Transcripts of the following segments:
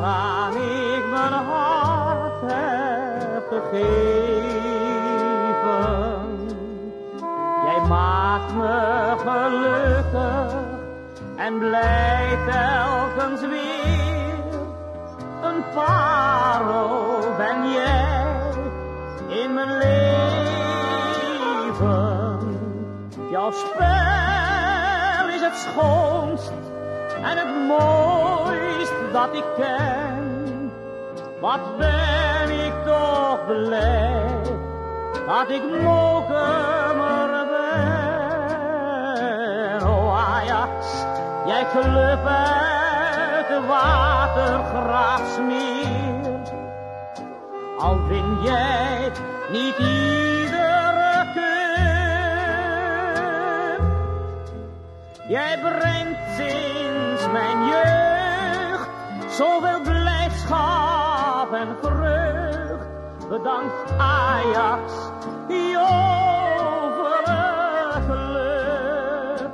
waaraan ik mijn hart heb gegeven. Jij maakt me gelukkig en blij telkens weer. Een parel ben jij in mijn leven. Jouw spel is het schoonst en het mooist dat ik ken. Wat ben ik toch blij dat ik mogen er ben. Oh Ajax, jij club uit de watergraafsmeer. Al win jij niet iedere Jij brengt sinds mijn jeugd zoveel blijdschap en vreugd. Bedankt Ajax, geluk.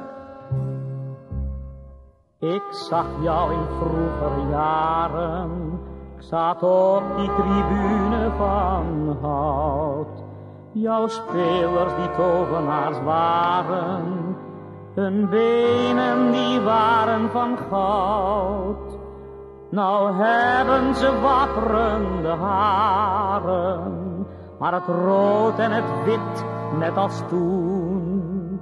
Ik zag jou in vroeger jaren, ik zat op die tribune van hout. Jouw spelers die tovenaars waren, hun benen die waren van goud. Nou hebben ze wapperende haren, maar het rood en het wit net als toen.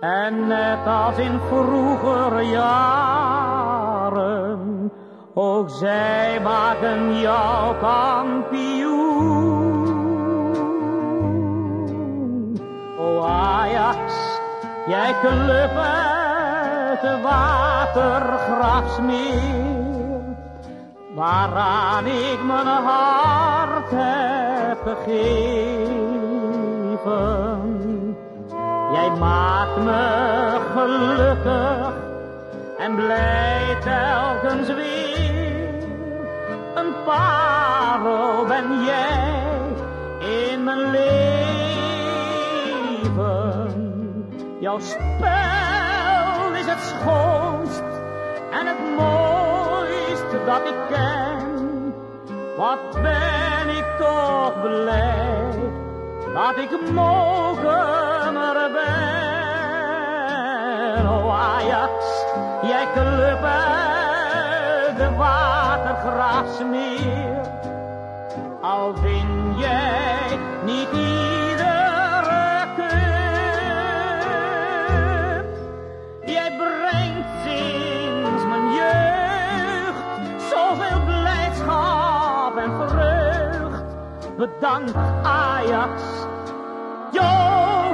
En net als in vroeger jaren, ook zij maken jou kampioen. Jij club uit de watergrafsmeer waaraan ik mijn hart heb gegeven. Jij maakt me gelukkig en blij telkens weer. Jouw spel is het schoonst en het mooiste dat ik ken. Wat ben ik toch blij dat ik mogen er ben. Oh Ajax, jij club uit de watergrasmeer. Al win zoveel blijdschap en vreugd. Bedankt Ajax. Joost.